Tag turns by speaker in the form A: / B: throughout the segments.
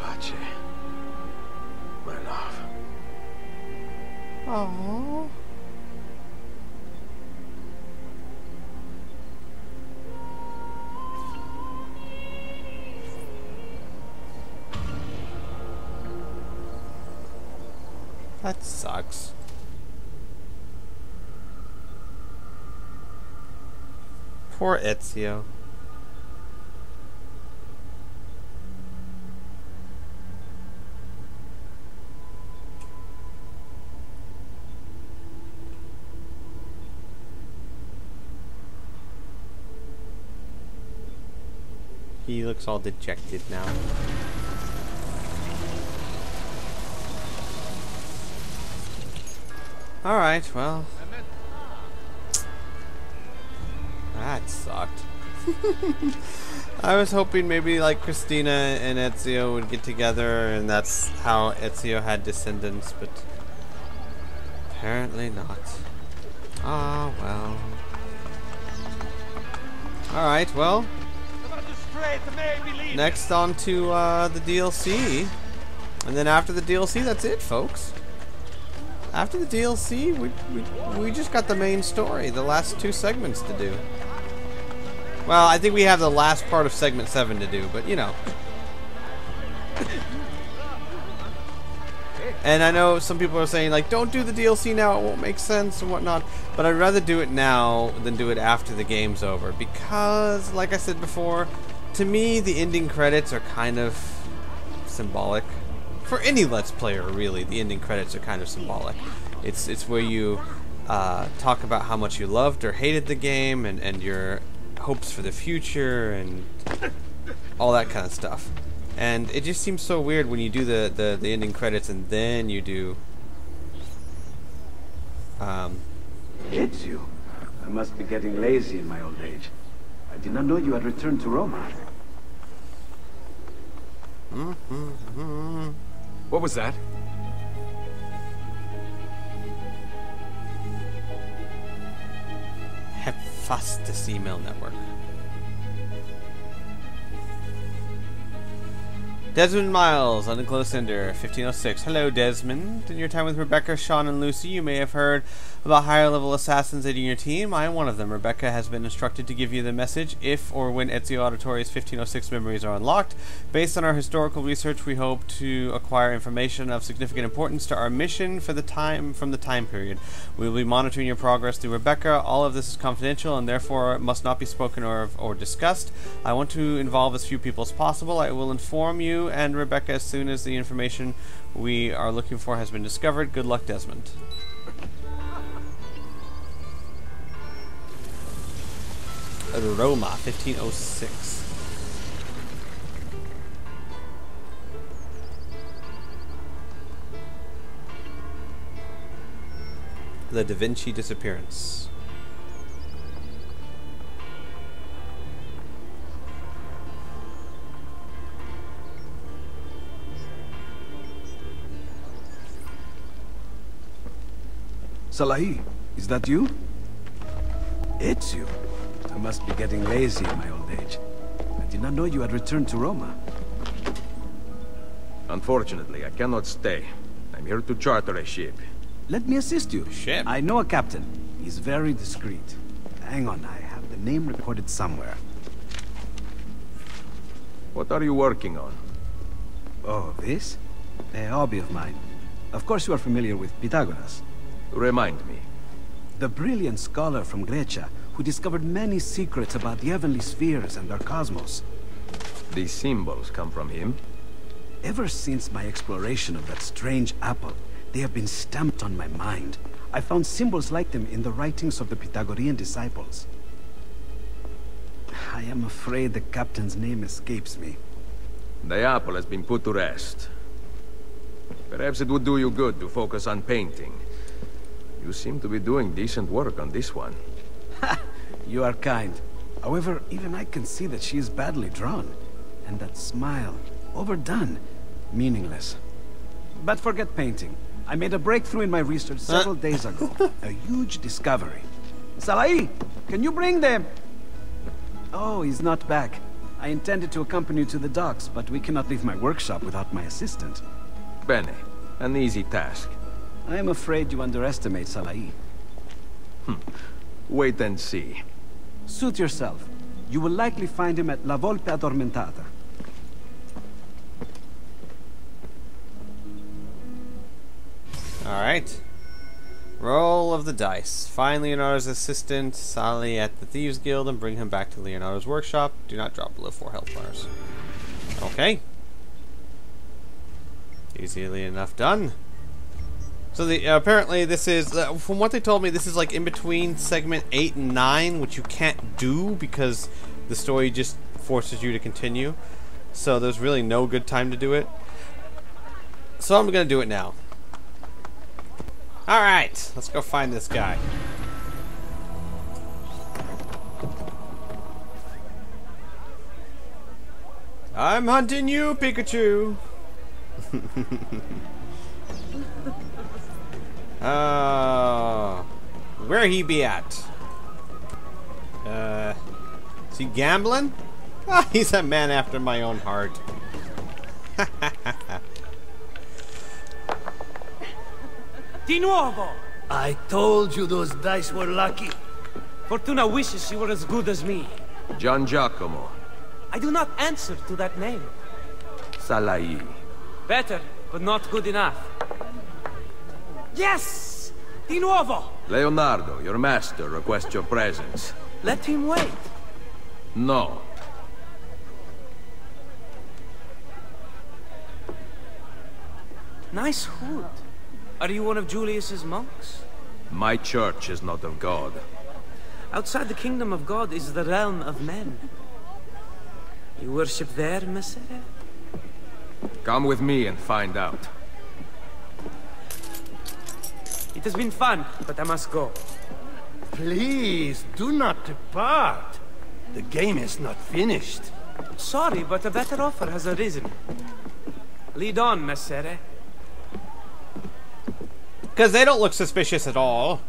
A: Pace. My love.
B: Aww. That sucks. Poor Ezio. He looks all dejected now. Alright, well. That sucked. I was hoping maybe like Cristina and Ezio would get together and that's how Ezio had descendants, but apparently not. Ah, well. Alright, well. Next on to uh, the DLC. And then after the DLC, that's it, folks. After the DLC, we, we, we just got the main story, the last two segments to do. Well, I think we have the last part of segment 7 to do, but you know. And I know some people are saying, like, don't do the DLC now, it won't make sense and whatnot. But I'd rather do it now than do it after the game's over. Because, like I said before, to me, the ending credits are kind of symbolic. For any Let's Player, really, the ending credits are kind of symbolic. It's, it's where you uh, talk about how much you loved or hated the game and, and your hopes for the future and all that kind of stuff. And it just seems so weird when you do the, the, the ending credits and then you do. Um,
C: It's you. I must be getting lazy in my old age. I did not know you had returned to Roma. Mm-hmm.
A: What was that?
B: Hephaestus email network. Desmond Miles, Undisclosed Sender, 1506. Hello, Desmond. In your time with Rebecca, Sean, and Lucy, you may have heard about higher level assassins aiding your team. I am one of them. Rebecca has been instructed to give you the message if or when Ezio Auditore's 1506 memories are unlocked. Based on our historical research, we hope to acquire information of significant importance to our mission for the time from the time period. We will be monitoring your progress through Rebecca. All of this is confidential and therefore must not be spoken or, or discussed. I want to involve as few people as possible. I will inform you and Rebecca as soon as the information we are looking for has been discovered. Good luck, Desmond. Roma, 1506. The Da Vinci disappearance.
C: Salai, is that you? It's you. I must be getting lazy in my old age. I did not know you had returned to Roma.
A: Unfortunately, I cannot stay. I'm here to charter a ship.
C: Let me assist you.
B: Ship?
C: I know a captain. He's very discreet. Hang on, I have the name recorded somewhere.
A: What are you working on?
C: Oh, this? A hobby of mine. Of course you are familiar with Pythagoras.
A: Remind me.
C: The brilliant scholar from Grecia who discovered many secrets about the heavenly spheres and our cosmos.
A: These symbols come from him?
C: Ever since my exploration of that strange apple, they have been stamped on my mind. I found symbols like them in the writings of the Pythagorean disciples. I am afraid the captain's name escapes me.
A: The apple has been put to rest. Perhaps it would do you good to focus on painting. You seem to be doing decent work on this one.
C: You are kind. However, even I can see that she is badly drawn. And that smile, overdone, meaningless. But forget painting. I made a breakthrough in my research several days ago. A huge discovery. Salai, can you bring them? Oh, he's not back. I intended to accompany you to the docks, but we cannot leave my workshop without my assistant.
A: Bene. An easy task.
C: I am afraid you underestimate Salai. Hmm.
A: Wait and see.
C: Suit yourself. You will likely find him at La Volpe Addormentata.
B: Alright. Roll of the dice. Find Leonardo's assistant, Salai, at the Thieves Guild and bring him back to Leonardo's workshop. Do not drop below 4 health bars. Okay. Easily enough done. So the uh, apparently this is uh, from what they told me this is like in between segment 8 and 9 which you can't do because the story just forces you to continue. So there's really no good time to do it. So I'm going to do it now. Alright, let's go find this guy. I'm hunting you, Pikachu! Oh, where he be at? Uh, is he gambling? Ah, he's a man after my own heart.
D: Di nuovo!
E: I told you those dice were lucky.
D: Fortuna wishes you were as good as me.
A: Gian Giacomo.
D: I do not answer to that name.
A: Salai.
D: Better, but not good enough. Yes! Di nuovo!
A: Leonardo, your master, requests your presence.
D: Let him wait.
A: No.
D: Nice hood. Are you one of Julius's monks?
A: My church is not of God.
D: Outside the kingdom of God is the realm of men. You worship there, Messere?
A: Come with me and find out.
D: It has been fun, but I must go.
E: Please, do not depart. The game is not finished.
D: Sorry, but a better offer has arisen. Lead on, Messere.
B: Because they don't look suspicious at all.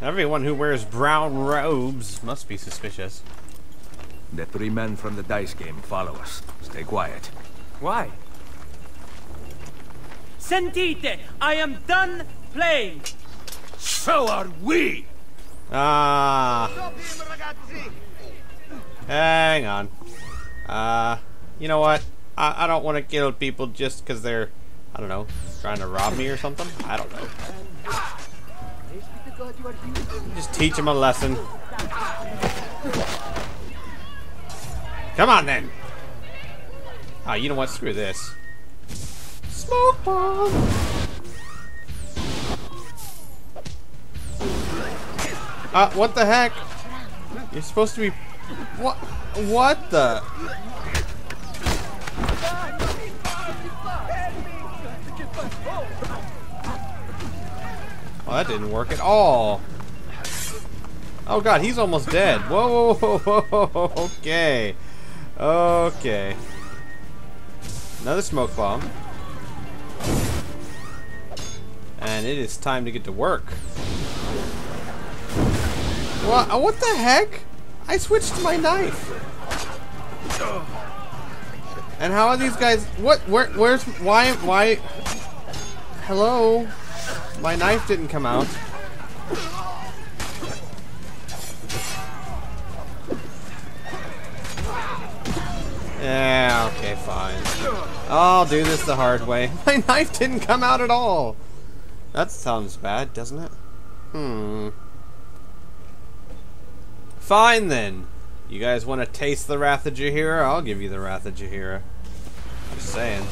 B: Everyone who wears brown robes must be suspicious.
A: The three men from the dice game follow us. Stay quiet.
D: Why? Sentite! I am done playing!
E: So are we!
B: Ah. Hang on. Uh, you know what? I, I don't want to kill people just because they're, I don't know, trying to rob me or something. I don't know. Just teach them a lesson. Come on then. Ah, you know what? Screw this. Smoke bomb. Uh, what the heck? You're supposed to be... What? What the? Well, that didn't work at all. Oh god, he's almost dead. Whoa, whoa, whoa, whoa, okay. Okay. Another smoke bomb. And it is time to get to work. What? uh, What the heck? I switched my knife. And how are these guys? What? Where? Where's? Why? Why? Hello? My knife didn't come out. Yeah. Okay. Fine. I'll do this the hard way. My knife didn't come out at all. That sounds bad, doesn't it? Hmm. Fine then. You guys want to taste the Wrath of Jahira? I'll give you the Wrath of Jahira. Just saying.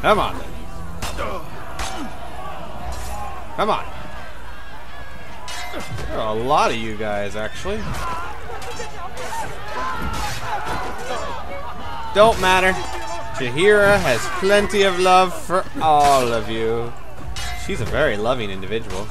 B: Come on. Come on. There are a lot of you guys, actually. Don't matter. Jahira has plenty of love for all of you. She's a very loving individual.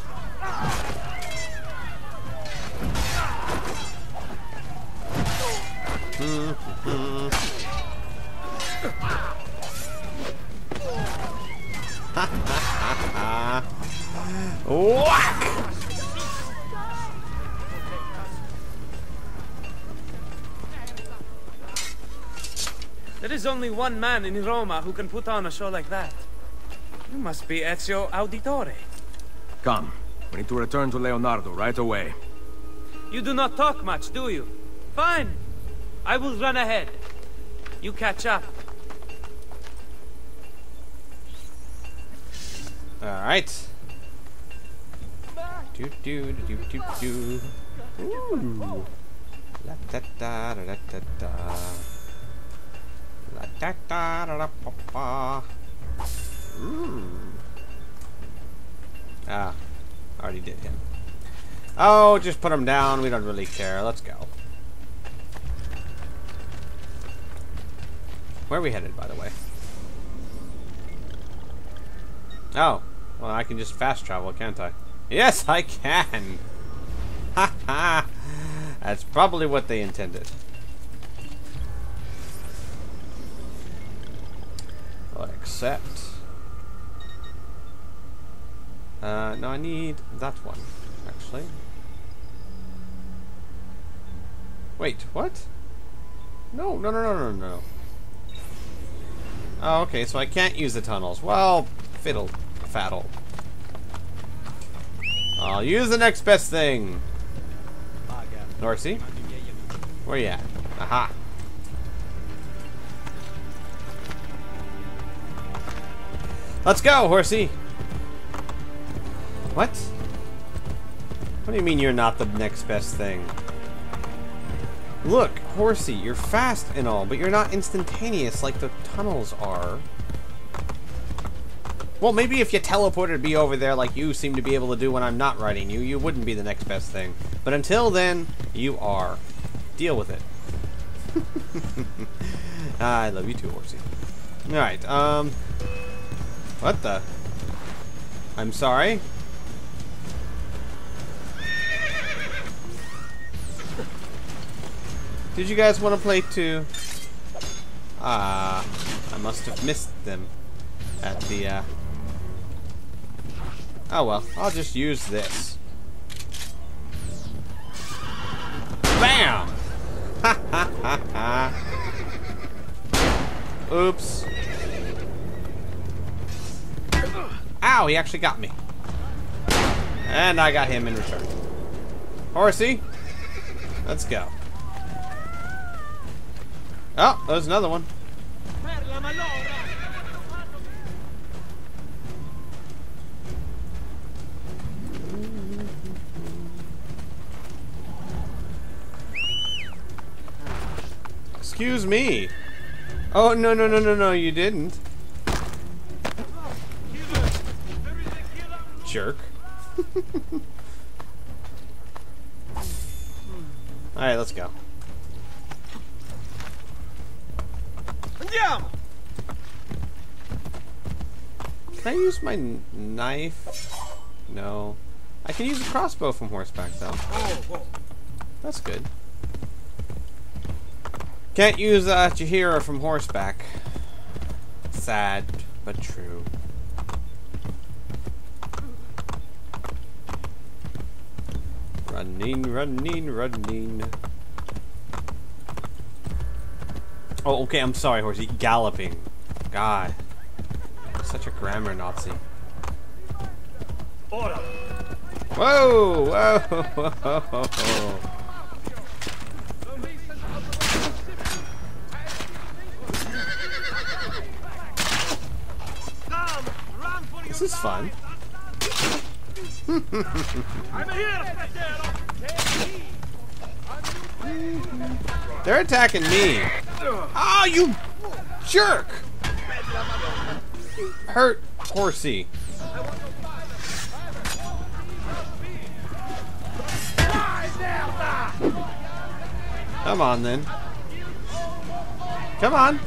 B: Whack!
D: There is only one man in Roma who can put on a show like that. You must be Ezio Auditore.
A: Come. We need to return to Leonardo right away.
D: You do not talk much, do you? Fine. I will run ahead. You catch up.
B: Alright. Do do do do do do. Ooh. La da da da da da da. La da da da da pa pa. Ooh. Ah, already did him. Oh, just put him down. We don't really care. Let's go. Where are we headed, by the way? Oh, well, I can just fast travel, can't I? Yes, I can! Ha ha! That's probably what they intended. Well, accept. Uh, no, I need that one, actually. Wait, what? No, no, no, no, no, no. Oh, okay, so I can't use the tunnels. Well, fiddle, faddle. I'll use the next best thing. Norsey? Where you at? Aha. Let's go, horsey. What? What do you mean you're not the next best thing? Look, horsey, you're fast and all, but you're not instantaneous like the tunnels are. Well, maybe if you teleported me over there like you seem to be able to do when I'm not riding you, you wouldn't be the next best thing. But until then, you are. Deal with it. I love you too, horsey. Alright, um... What the? I'm sorry? Did you guys want to play too? Ah, I must have missed them at the, uh... Oh well, I'll just use this. Bam! Ha ha ha ha! Oops. Ow, he actually got me. And I got him in return. Horsey, let's go. Oh, there's another one. Excuse me. Oh, no, no, no, no, no, you didn't. Can I use my knife? No. I can use a crossbow from horseback, though. That's good. Can't use uh, Chihira from horseback. Sad, but true. Running, running, running. Oh, okay, I'm sorry, horsey. Galloping. God. Such a grammar Nazi. Whoa! Whoa! Whoa! whoa. This is fun. They're attacking me. Oh, you jerk! Hurt horsey. Come on then. Come on.